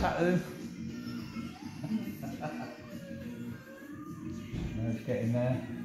shutters. no, it's getting there.